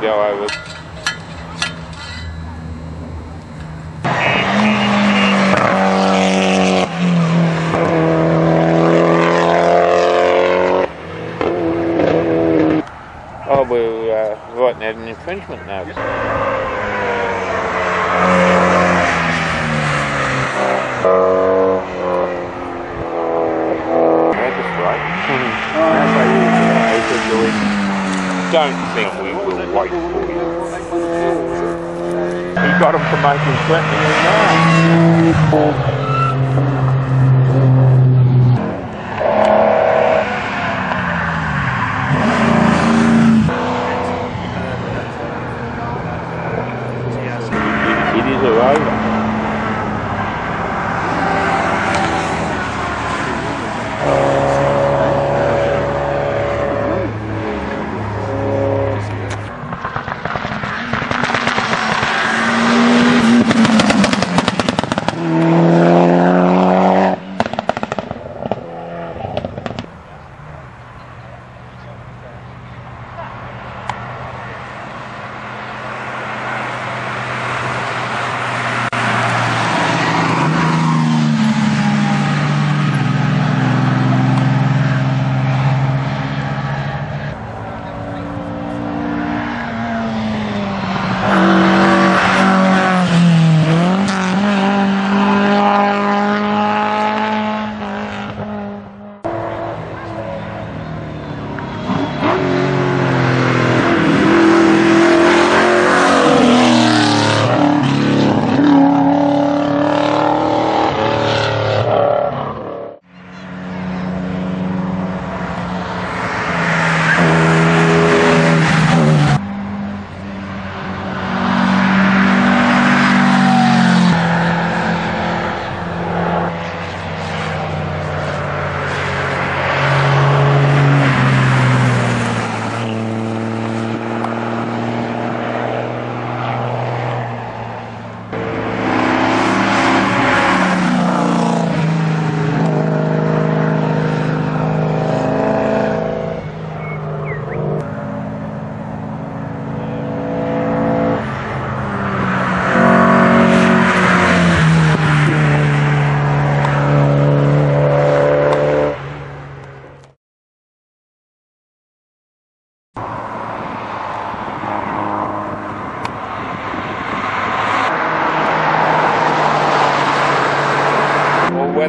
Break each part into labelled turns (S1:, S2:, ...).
S1: go over. Oh, we're uh, writing out an infringement notice. Magistrate. Don't think we for you. He got him for making threatening remarks.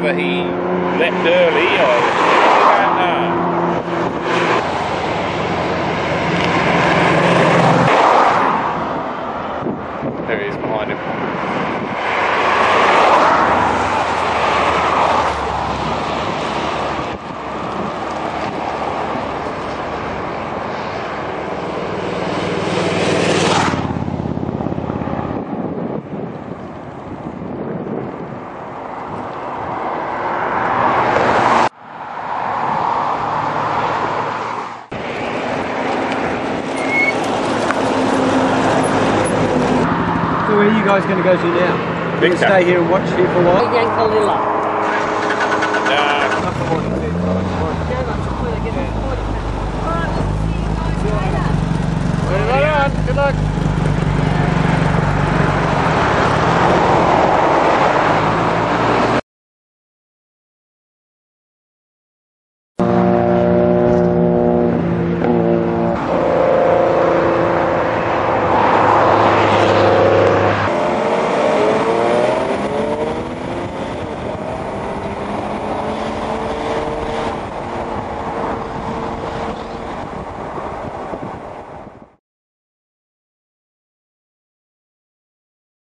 S1: Whether he left early or I. There he is behind him.
S2: Where are you guys going to go to now? You
S1: Victor.
S2: stay here and watch here for a while?
S3: Yankalilla.
S1: No,